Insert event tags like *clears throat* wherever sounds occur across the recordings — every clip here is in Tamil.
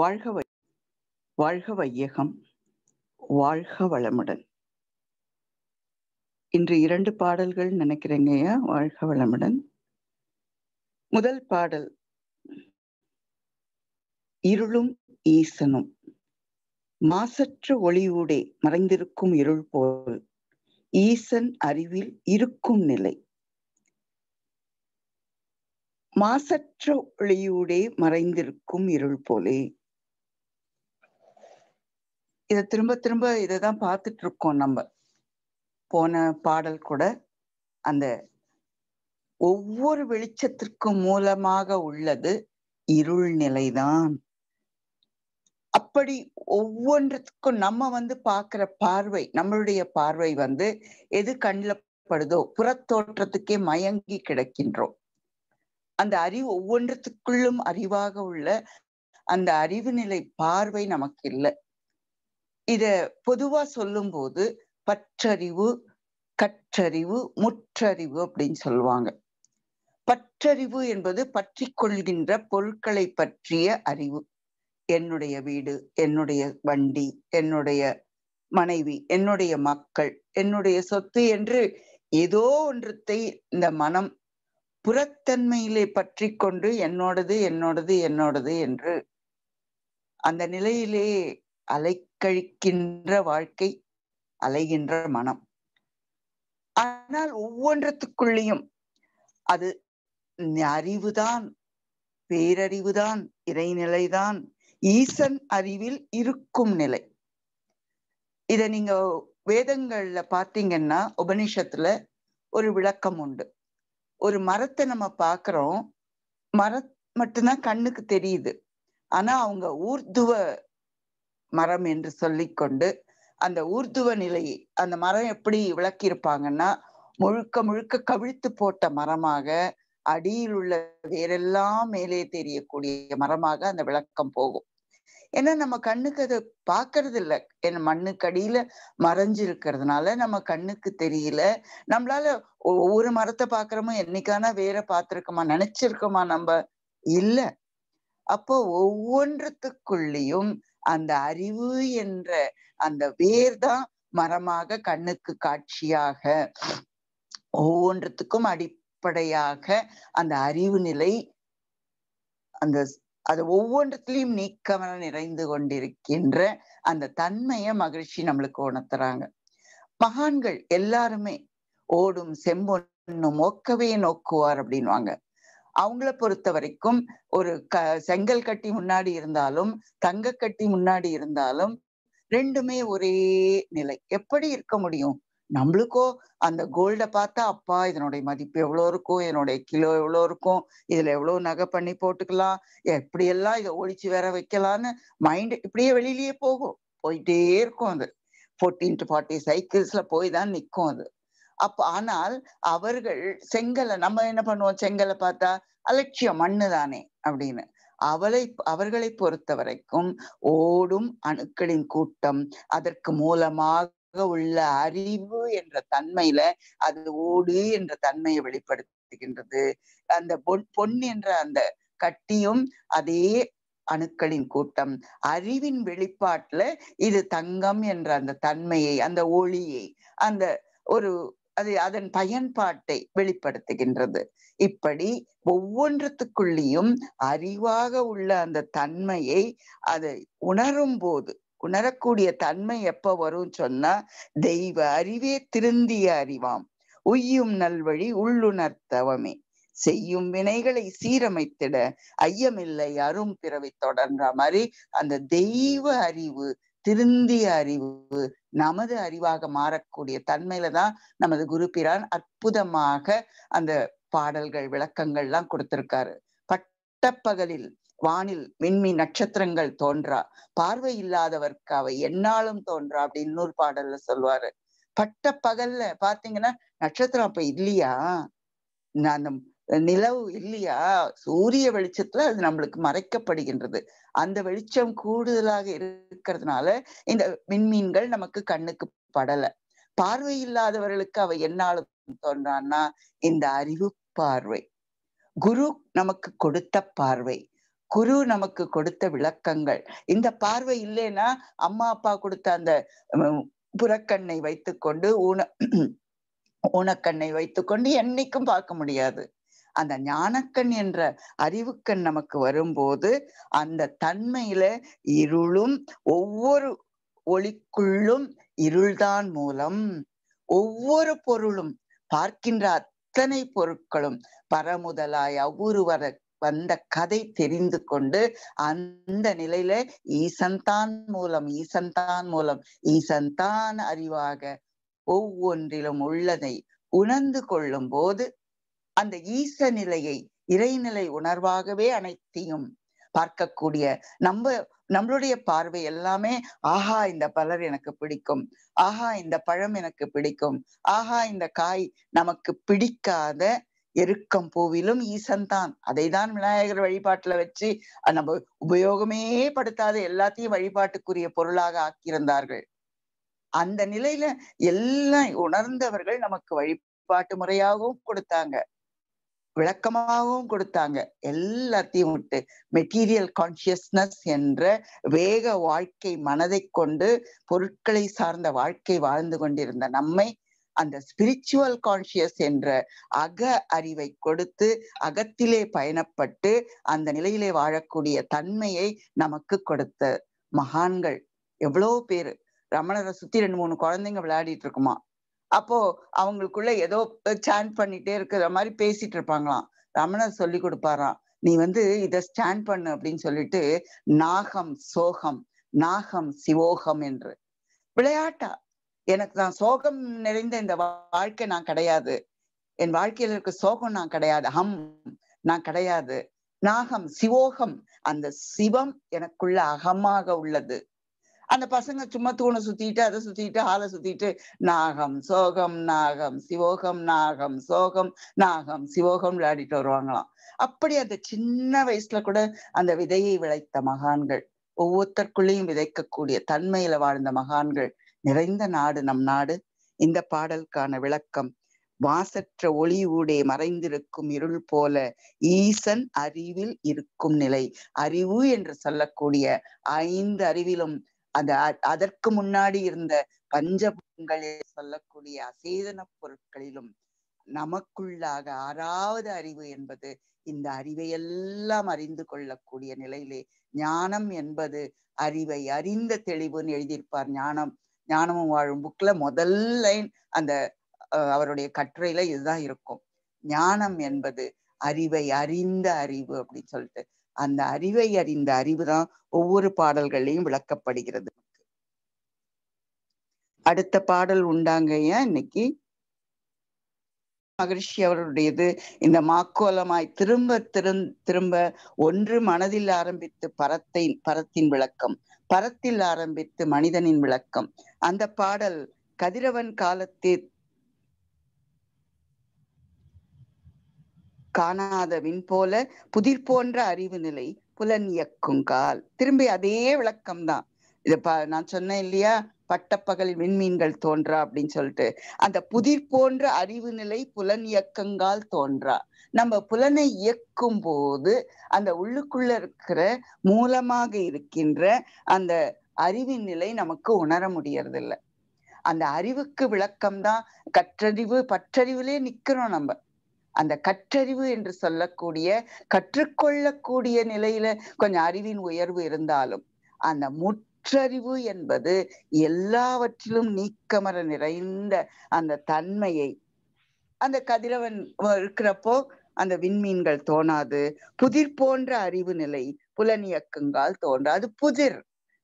வாழ்க வை வாழ்க வையகம் வாழ்க வளமுடன். இன்று இரண்டு பாடல்கள் நினைக்கிறேங்கய்யா வாழ்க வளமுடன். முதல் பாடல் இருளும் ஈசனும் மாசற்ற ஒளியூடே மறைந்திருக்கும் இருள் போல் ஈசன் அறிவில் இருக்கும் நிலை. மாசற்ற ஒளியூடே மறைந்திருக்கும் இருள் போலே இதை திரும்ப திரும்ப இததான் பார்த்துட்டு இருக்கோம் நம்ம. போன பாடல் கூட அந்த ஒவ்வொரு வெளிச்சத்திற்கும் மூலமாக உள்ளது இருள் நிலைதான். அப்படி ஒவ்வொன்றத்துக்கும் நம்ம வந்து பார்க்கிற பார்வை நம்மளுடைய பார்வை வந்து எது கண்ணில் படுதோ புறத்தோற்றத்துக்கே மயங்கி கிடக்கின்றோம். அந்த அறிவு ஒவ்வொன்றத்துக்குள்ளும் அறிவாக உள்ள அந்த அறிவு நிலை பார்வை நமக்கு இல்லை. இத பொதுவா சொல்லும் போது பற்றறிவு கற்றறிவு முற்றறிவு அப்படின்னு சொல்லுவாங்க. பற்றறிவு என்பது பற்றி கொள்கின்ற பொருட்களை பற்றிய அறிவு. என்னுடைய வீடு என்னுடைய வண்டி என்னுடைய மனைவி என்னுடைய மக்கள் என்னுடைய சொத்து என்று ஏதோ ஒன்றத்தை இந்த மனம் புறத்தன்மையிலே பற்றி கொண்டு என்னோடது என்னோடது என்னோடது என்று அந்த நிலையிலே அலைக்கழிக்கின்ற வாழ்க்கை அலைகின்ற மனம். ஆனால் ஒவ்வொன்றத்துக்குள்ளேயும் அது அறிவுதான் பேரறிவுதான் இறைநிலைதான் ஈசன் அறிவில் இருக்கும் நிலை. இத நீங்க வேதங்கள்ல பாத்தீங்கன்னா உபனிஷத்துல ஒரு விளக்கம் உண்டு. ஒரு மரத்தை நம்ம பாக்குறோம் மரம் மட்டும்தான் கண்ணுக்கு தெரியுது. ஆனா அவங்க ஊர்துவ மரம் என்று சொல்லிக்கொண்டு அந்த ஊர்துவ நிலையை அந்த மரம் எப்படி விளக்கியிருப்பாங்கன்னா முழுக்க முழுக்க கவிழ்த்து போட்ட மரமாக அடியில் உள்ள வேறெல்லாம் மேலே தெரியக்கூடிய மரமாக அந்த விளக்கம் போகும். ஏன்னா நம்ம கண்ணுக்கு அதை பாக்குறது இல்லை ஏன்னா மண்ணுக்கு அடியில மறைஞ்சு இருக்கிறதுனால நம்ம கண்ணுக்கு தெரியல. நம்மளால ஒவ்வொரு மரத்தை பாக்குறோமோ என்னைக்கான வேற பார்த்திருக்கோமா நினைச்சிருக்கோமா நம்ம? இல்ல. அப்போ ஒவ்வொன்றத்துக்குள்ளேயும் அந்த அறிவு என்ற அந்த வேர் தான் மரமாக கண்ணுக்கு காட்சியாக ஒவ்வொன்றத்துக்கும் அடிப்படையாக அந்த அறிவு நிலை அந்த அது ஒவ்வொன்றத்திலையும் நீக்கமன நிறைந்து கொண்டிருக்கின்ற அந்த தன்மைய மகிழ்ச்சி நம்மளுக்கு உணர்த்துறாங்க. மகான்கள் எல்லாருமே ஓடும் செம்பொன்னும் ஒக்கவே நோக்குவார் அப்படின்வாங்க அவங்கள பொறுத்த வரைக்கும் ஒரு க செங்கல் கட்டி முன்னாடி இருந்தாலும் தங்க கட்டி முன்னாடி இருந்தாலும் ரெண்டுமே ஒரே நிலை. எப்படி இருக்க முடியும்? நம்மளுக்கோ அந்த கோல்டை பார்த்தா அப்பா இதனுடைய மதிப்பு எவ்வளோ இருக்கும்? இதனுடைய கிலோ எவ்வளோ இருக்கும்? இதுல எவ்வளவு நகை பண்ணி போட்டுக்கலாம்? எப்படியெல்லாம் இதை ஒழிச்சு வேற வைக்கலான்னு மைண்ட் இப்படியே வெளியிலயே போகும். போயிட்டே இருக்கும் அது. ஃபோர்டீன் டு ஃபார்ட்டி சைக்கிள்ஸ்ல போய் தான் நிற்கும் அது. அப்ப ஆனால் அவர்கள் செங்கலை நம்ம என்ன பண்ணுவோம்? செங்கலை பார்த்தா அலட்சியம் மண்ணு தானே அப்படின்னு. அவளை அவர்களை பொறுத்த வரைக்கும் ஓடும் அணுக்களின் கூட்டம் அதற்கு மூலமாக உள்ள அறிவு என்ற தன்மையில அது ஓடு என்ற தன்மையை வெளிப்படுத்துகின்றது. அந்த பொன் பொன் என்ற அந்த கட்டியும் அதே அணுக்களின் கூட்டம். அறிவின் வெளிப்பாட்டுல இது தங்கம் என்ற அந்த தன்மையை அந்த ஒளியை அந்த ஒரு அது அதன் பயன்பாட்டை வெளிப்படுத்துகின்றது. இப்படி ஒவ்வொன்றத்துக்குள்ளேயும் அறிவாக உள்ள அந்த தன்மையை அதை உணரும் போது உணரக்கூடிய தன்மை எப்ப வரும் சொன்னா தெய்வ அறிவே திருந்திய அறிவாம். உய்யும் நல்வழி உள்ளுணர்த்தவமே. செய்யும் வினைகளை சீரமைத்திட ஐயமில்லை அரும் பிறவி தொடர்ன்ற மாதிரி அந்த தெய்வ அறிவு திருந்திய அறிவு நமது அறிவாக மாறக்கூடிய தன்மையில தான் நமது குருபிரான் அற்புதமாக அந்த பாடல்கள் விளக்கங்கள்லாம் கொடுத்திருக்காரு. பட்டப்பகலில் வானில் விண்மி நட்சத்திரங்கள் தோன்றா. பார்வை இல்லாதவர்க்கு அவை என்னாலும் தோன்றா அப்படின்னு இன்னொரு பாடல்ல சொல்லுவாரு. பட்ட பகல்ல பாத்தீங்கன்னா நட்சத்திரம் அப்ப இல்லையா? அந்த நிலவு இல்லையா? சூரிய வெளிச்சத்துல அது நம்மளுக்கு மறைக்கப்படுகின்றது. அந்த வெளிச்சம் கூடுதலாக இருக்கிறதுனால இந்த விண்மீன்கள் நமக்கு கண்ணுக்கு படல. பார்வை இல்லாதவர்களுக்கு அவை என்னாலும் தோன்றான்னா இந்த அறிவு பார்வை. குரு நமக்கு கொடுத்த பார்வை. குரு நமக்கு கொடுத்த விளக்கங்கள். இந்த பார்வை இல்லைன்னா அம்மா அப்பா கொடுத்த அந்த புறக்கண்ணை வைத்துக்கொண்டு ஊன *clears throat* ஊனக்கண்ணை வைத்துக்கொண்டு என்னைக்கும் பார்க்க முடியாது. அந்த ஞானக்கண் என்ற அறிவுக்கண் நமக்கு வரும்போது அந்த தன்மையில இருளும் ஒவ்வொரு ஒளிக்குள்ளும் இருள்தான் மூலம் ஒவ்வொரு பொருளும் பார்க்கின்ற அத்தனை பொருட்களும் பரமுதலாய் அவ்வொருவர வந்த கதை தெரிந்து கொண்டு அந்த நிலையில ஈசன்தான் மூலம் ஈசன்தான் மூலம் ஈசன்தான் அறிவாக ஒவ்வொன்றிலும் உள்ளதை உணர்ந்து கொள்ளும் போது அந்த ஈச நிலையை இறைநிலை உணர்வாகவே அனைத்தையும் பார்க்கக்கூடிய நம்ம நம்மளுடைய பார்வை எல்லாமே ஆஹா இந்த பலர் எனக்கு பிடிக்கும் ஆஹா இந்த பழம் எனக்கு பிடிக்கும் ஆஹா இந்த காய் நமக்கு பிடிக்காத எருக்கம் பூவிலும் ஈசன்தான். அதை தான் விநாயகர் வழிபாட்டுல வச்சு நம்ம உபயோகமே படுத்தாத எல்லாத்தையும் வழிபாட்டுக்குரிய பொருளாக ஆக்கியிருந்தார்கள். அந்த நிலையில எல்லாம் உணர்ந்தவர்கள் நமக்கு வழிபாட்டு முறையாகவும் கொடுத்தாங்க. விளக்கமாகவும் கொடுத்தாங்க. எல்லாத்தையும் விட்டு மெட்டீரியல் கான்சியஸ்னஸ் என்ற வேக வாழ்க்கை மனதை கொண்டு பொருட்களை சார்ந்த வாழ்க்கை வாழ்ந்து கொண்டிருந்த நம்மை அந்த ஸ்பிரிச்சுவல் கான்சியஸ் என்ற அக அறிவை கொடுத்து அகத்திலே பயணப்பட்டு அந்த நிலையிலே வாழக்கூடிய தன்மையை நமக்கு கொடுத்த மகான்கள். எவ்வளோ பேரு. ரமணரை சுத்தி ரெண்டு மூணு குழந்தைங்க விளையாடிட்டு இருக்குமா. அப்போ அவங்களுக்குள்ள ஏதோ ஸ்டாண்ட் பண்ணிட்டே இருக்கிற மாதிரி பேசிட்டு இருப்பாங்களாம். ரமணர் சொல்லி கொடுப்பாராம். நீ வந்து இத ஸ்டாண்ட் பண்ணு அப்படின்னு சொல்லிட்டு நாகம் சோகம் நாகம் சிவோகம் என்று. விளையாட்டா? எனக்கு நான் சோகம் நிறைந்த இந்த வாழ்க்கை நான் கிடையாது. என் வாழ்க்கையில இருக்க சோகம் நான் கிடையாது. ஹம் நான் கிடையாது. நாகம் சிவோகம். அந்த சிவம் எனக்குள்ள அகமாக உள்ளது. அந்த பசங்க சும்மா தூணை சுத்திட்டு அதை சுத்திட்டு ஆளை சுத்திட்டு நாகம் சோகம் நாகம் சிவோகம் நாகம் சோகம் நாகம் சிவோகம் விளையாடிட்டு வருவாங்களாம். அப்படி அந்த சின்ன வயசுல கூட அந்த விதையை விளைத்த மகான்கள் ஒவ்வொருத்தருக்குள்ளேயும் விதைக்கக்கூடிய தன்மையில வாழ்ந்த மகான்கள் நிறைந்த நாடு நம் நாடு. இந்த பாடலுக்கான விளக்கம் வாசற்ற ஒளி ஊடே மறைந்திருக்கும் இருள் போல ஈசன் அறிவில் இருக்கும் நிலை. அறிவு என்று சொல்லக்கூடிய ஐந்து அறிவிலும் அந்த அதற்கு முன்னாடி இருந்த பஞ்சபூதங்களில் சொல்லக்கூடிய அசேதன பொருட்களிலும் நமக்குள்ளாக ஆறாவது அறிவு என்பது இந்த அறிவை எல்லாம் அறிந்து கொள்ளக்கூடிய நிலையிலே ஞானம் என்பது அறிவை அறிந்த தெளிவுன்னு எழுதியிருப்பார் ஞானம். ஞானமும் வாழும் புக்ல முதல் லைன் அந்த அவருடைய கட்டுரையில இதுதான் இருக்கும். ஞானம் என்பது அறிவை அறிந்த அறிவு அப்படின்னு சொல்லிட்டு அந்த அறிவை அறிந்த அறிவு தான் ஒவ்வொரு பாடல்களையும் விளக்கப்படுகிறது. அடுத்த பாடல் உண்டாங்க ஏன்? இன்னைக்கு மகிழ்ச்சி அவருடையது இந்த மாக்கோலமாய் திரும்ப திரும் திரும்ப ஒன்று மனதில் ஆரம்பித்து பரத்தை பரத்தின் விளக்கம் பரத்தில் ஆரம்பித்து மனிதனின் விளக்கம். அந்த பாடல் கதிரவன் காலத்தில் காணாத வின் போல புதிர் போன்ற அறிவு நிலை புலன் இயக்குங்கால் திரும்பி அதே விளக்கம்தான். இது ப நான் சொன்னேன் இல்லையா? பட்டப்பகல் விண்மீன்கள் தோன்றா அப்படின்னு சொல்லிட்டு. அந்த புதிர் போன்ற அறிவு நிலை புலன் இயக்கங்கால் தோன்றா. நம்ம புலனை இயக்கும் போது அந்த உள்ளுக்குள்ள இருக்கிற மூலமாக இருக்கின்ற அந்த அறிவின் நிலை நமக்கு உணர முடியறதில்ல. அந்த அறிவுக்கு விளக்கம்தான் கற்றறிவு பற்றறிவுலே நிக்கிறோம் நம்ம. அந்த கற்றறிவு என்று சொல்லக்கூடிய கற்றுக்கொள்ளக்கூடிய நிலையில கொஞ்சம் அறிவின் உயர்வு இருந்தாலும் அந்த முற்றறிவு என்பது எல்லாவற்றிலும் நீக்கமர நிறைந்த அந்த தன்மையை அந்த கதிரவன் இருக்கிறப்போ அந்த விண்மீன்கள் தோணாது புதிர் போன்ற அறிவு நிலை புலனியக்கங்கால் தோன்றாது. புதிர்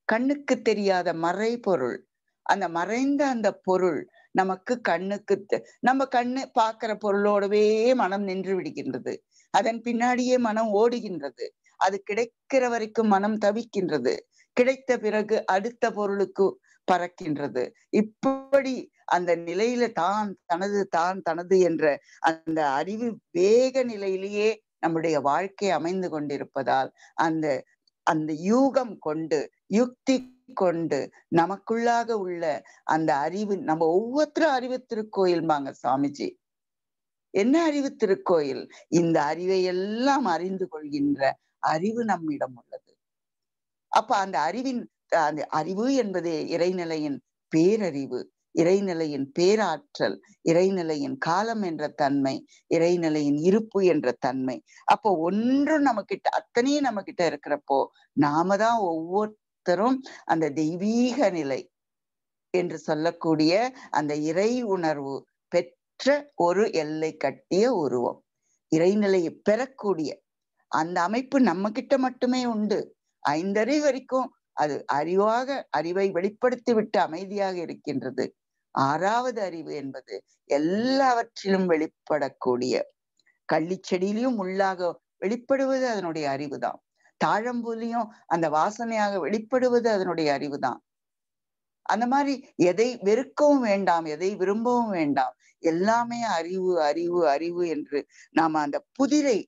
கண்ணுக்கு தெரியாத மறை பொருள் அந்த மறைந்த அந்த பொருள் நமக்கு கண்ணுக்கு நம்ம கண்ணு பார்க்கிற பொருளோடவே மனம் நின்று விடுகின்றது. அதன் பின்னாடியே மனம் ஓடுகின்றது. அது கிடைக்கிற வரைக்கும் மனம் தவிக்கின்றது. கிடைத்த பிறகு அடுத்த பொருளுக்கு பறக்கின்றது. இப்படி அந்த நிலையில தான் தனது தான் தனது என்ற அந்த அறிவு வேக நிலையிலேயே நம்முடைய வாழ்க்கை அமைந்து கொண்டிருப்பதால் அந்த அந்த யூகம் கொண்டு யுக்தி கொண்டு நமக்குள்ளாக உள்ள அந்த அறிவு நம்ம ஒவ்வொருத்தரும் அறிவு திருக்கோயில்பாங்க சுவாமிஜி என்ன அறிவு திருக்கோயில்? இந்த அறிவை எல்லாம் அறிந்து கொள்கின்ற அறிவு நம்மிடம் உள்ளது. அப்ப அந்த அறிவின் அந்த அறிவு என்பதே இறைநிலையின் பேரறிவு இறைநிலையின் பேராற்றல் இறைநிலையின் காலம் என்ற தன்மை இறைநிலையின் இருப்பு என்ற தன்மை. அப்போ ஒன்றும் நம்ம கிட்ட அத்தனையும் நம்ம கிட்ட இருக்கிறப்போ நாம தான் ஒவ்வொரு ஒவ்வொருத்தரும் அந்த தெய்வீக நிலை என்று சொல்லக்கூடிய அந்த இறை உணர்வு பெற்ற ஒரு எல்லை கட்டிய உருவம். இறைநிலையை பெறக்கூடிய அந்த அமைப்பு நம்ம கிட்ட மட்டுமே உண்டு. ஐந்தறி வரைக்கும் அது அறிவாக அறிவை வெளிப்படுத்தி விட்டு அமைதியாக இருக்கின்றது. ஆறாவது அறிவு என்பது எல்லாவற்றிலும் வெளிப்படக்கூடிய கள்ளிச்செடியிலையும் உள்ளாக வெளிப்படுவது அதனுடைய அறிவுதான். தாழம்பூலியும் அந்த வாசனையாக வெளிப்படுவது அதனுடைய அறிவுதான். அந்த மாதிரி எதை வெறுக்கவும் வேண்டாம் எதை விரும்பவும் வேண்டாம். எல்லாமே அறிவு அறிவு அறிவு என்று நாம அந்த புதிரை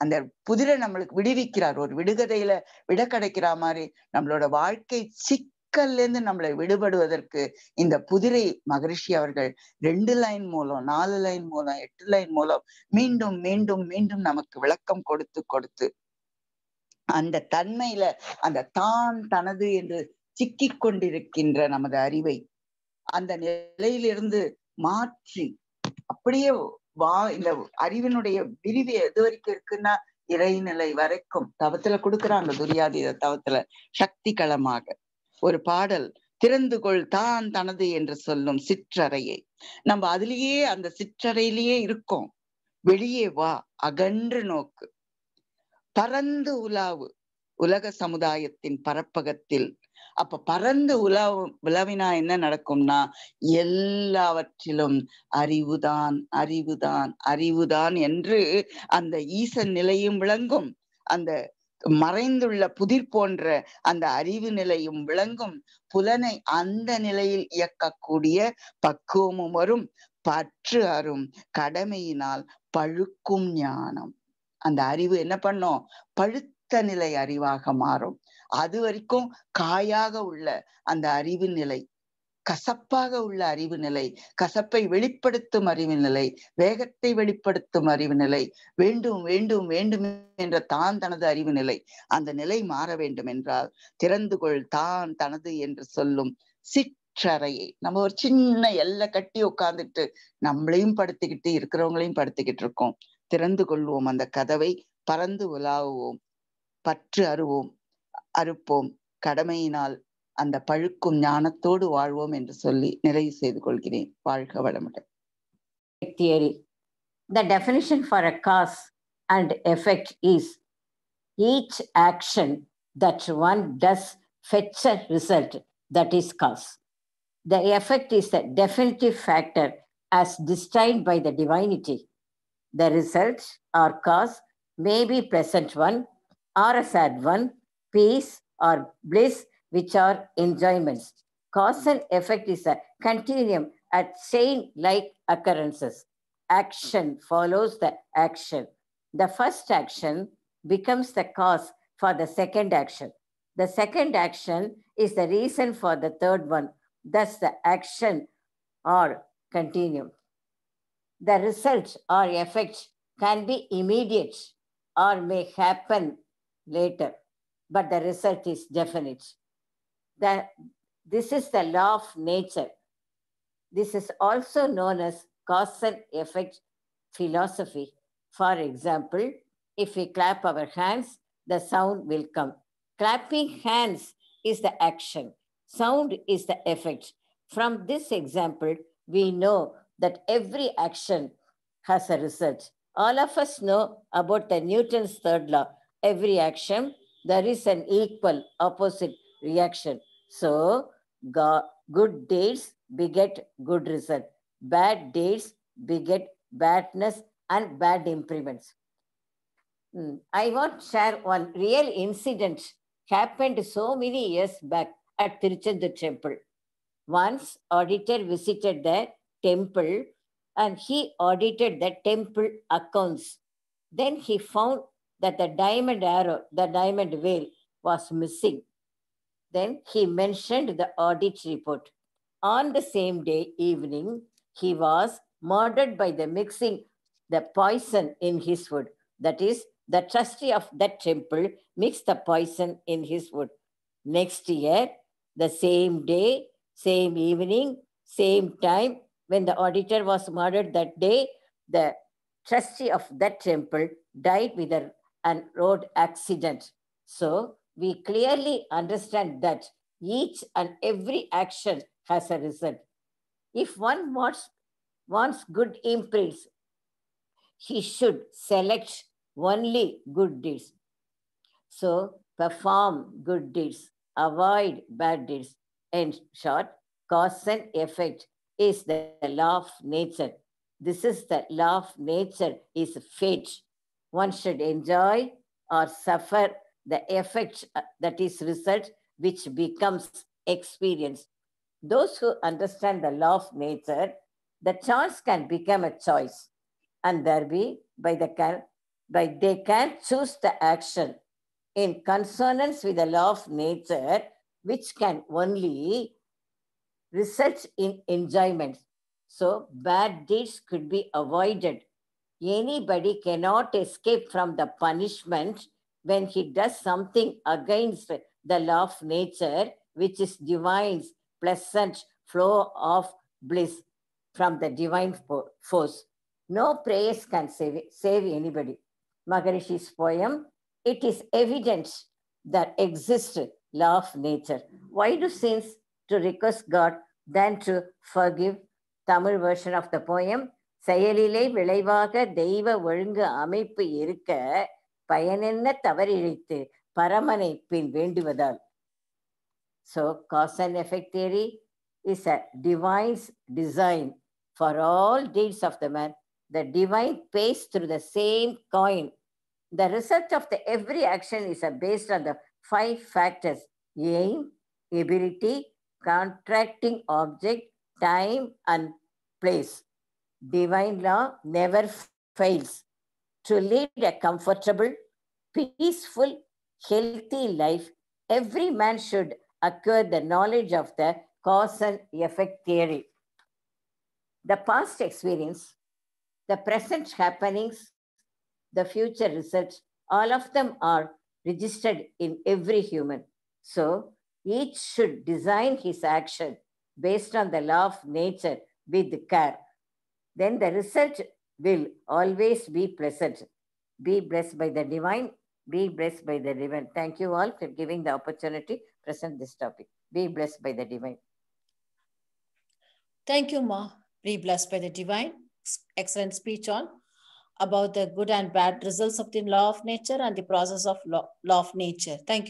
அந்த புதிரை நம்மளுக்கு விடுவிக்கிறார். ஒரு விடுகதையில விட கிடைக்கிற மாதிரி நம்மளோட வாழ்க்கை சிக்கல்ல இருந்து நம்மளை விடுபடுவதற்கு இந்த புதிரை மகரிஷி அவர்கள் ரெண்டு லைன் மூலம் நாலு லைன் மூலம் எட்டு லைன் மூலம் மீண்டும் மீண்டும் மீண்டும் நமக்கு விளக்கம் கொடுத்து கொடுத்து அந்த தன்மையில அந்த தான் தனது என்று சிக்கிக் கொண்டிருக்கின்ற நமது அறிவை அந்த நிலையிலிருந்து மாற்றி அப்படியே வா இந்த அறிவினுடைய விரிவு எது வரைக்கும் இருக்குன்னா இறைநிலை வரைக்கும் தவத்துல கொடுக்குறாங்க துரியாதீத தவத்துல சக்தி களமாக ஒரு பாடல் திறந்து கொள் தான் தனது என்று சொல்லும் சிற்றறையை. நம்ம அதுலயே அந்த சிற்றறையிலேயே இருக்கோம். வெளியே வா அகன்று நோக்கு. பறந்து உலாவு உலக சமுதாயத்தின் பரப்பகத்தில். அப்ப பறந்து உலாவு உலவினா என்ன நடக்கும்னா எல்லாவற்றிலும் அறிவுதான் அறிவுதான் அறிவுதான் என்று அந்த ஈசன் நிலையும் விளங்கும். அந்த மறைந்துள்ள புதிர் போன்ற அந்த அறிவு நிலையும் விளங்கும். புலனை அந்த நிலையில் இயக்கக்கூடிய பக்குவமும் வரும். பற்று அரும் கடமையினால் பழுக்கும் ஞானம். அந்த அறிவு என்ன பண்ணும்? பழுத்த நிலை அறிவாக மாறும். அது வரைக்கும் காயாக உள்ள அந்த அறிவு நிலை கசப்பாக உள்ள அறிவு நிலை கசப்பை வெளிப்படுத்தும் அறிவு நிலை வேகத்தை வெளிப்படுத்தும் அறிவு நிலை வேண்டும் வேண்டும் வேண்டும் என்ற தான் தனது அறிவு நிலை அந்த நிலை மாற வேண்டும் என்றால் திறந்து கொள் தான் தனது என்று சொல்லும் சிற்றறையை. நம்ம ஒரு சின்ன எல்லை கட்டி உட்கார்ந்துட்டு நம்மளையும் படுத்திக்கிட்டு இருக்கிறவங்களையும் படுத்திக்கிட்டு இருக்கோம். திறந்து கொள்வோம் அந்த கதவை பறந்து உலாவுவோம் பற்று அறுவோம் அறுப்போம் கடமையினால் அந்த பழுக்கும் ஞானத்தோடு வாழ்வோம் என்று சொல்லி நிறைவு செய்து கொள்கிறேன் வாழ்க வளமுடன் theory. The definition for a cause and effect is each action that one does fetch a result that is cause. The effect is the definitive factor as destined by the divinity. The result or cause may be pleasant one or a sad one, peace or bliss, which are enjoyments. Cause and effect is a continuum at chain like occurrences. Action follows the action. The first action becomes the cause for the second action. The second action is the reason for the third one. Thus, the action or continuum. The result or effect can be immediate or may happen later, but the result is definite. The, this is the law of nature. This is also known as cause and effect philosophy. For example, if we clap our hands, the sound will come. Clapping hands is the action, sound is the effect. From this example, we know that every action has a result. All of us know about the Newton's third law. Every action, there is an equal opposite reaction. So, go- good deeds beget good result. Bad deeds beget badness and bad improvements. Hmm, I want to share one real incident happened so many years back at Tiruchendur temple. Once auditor visited the temple and he audited the temple accounts. Then he found that the diamond arrow, the diamond veil was missing. Then he mentioned the audit report. On the same day evening, he was murdered by the mixing the poison in his food. That is, the trustee of that temple mixed the poison in his wood. Next year, the same day, same evening, same time, when the auditor was murdered that day, the trustee of that temple died with a, an road accident. So we clearly understand that each and every action has a result. If one wants, wants good imprints, he should select only good deeds. So perform good deeds, avoid bad deeds. In short, cause and effect is the law of nature. This is the law of nature, is fate. One should enjoy or suffer the effect uh, that is result, which becomes experience. Those who understand the law of nature, the chance can become a choice, and thereby by the can by they can choose the action in consonance with the law of nature, which can only result in enjoyment. So bad deeds could be avoided. Anybody cannot escape from the punishment when he does something against the law of nature, which is divine's pleasant flow of bliss from the divine force. No prayers can save, save anybody. Maharishi's poem, it is evident that exists law of nature. Why do sins to request God than to forgive Tamil version of the poem செயலிலே விளைவாக தெய்வ ஒழுங்கு அமைப்பு இருக்க பயனென்ன தவறிழைத்து பரமனை பின் வேண்டுவதால் so cause and effect theory is a divine's design for all deeds of the man the divine pays through the same coin the result of the every action is a based on the five factors aim ability contracting object, time, and place. Divine law never fails to lead a comfortable, peaceful, healthy life. Every man should acquire the knowledge of the cause and effect theory. The past experience, the present happenings, the future results, all of them are registered in every human. So each should design his action based on the law of nature with care. Then the result will always be pleasant. Be blessed by the divine. Be blessed by the divine. Thank you all for giving the opportunity present this topic. Be blessed by the divine. Thank you, Ma. Be blessed by the divine. Excellent speech on about the good and bad results of the law of nature and the process of law, law of nature. Thank you.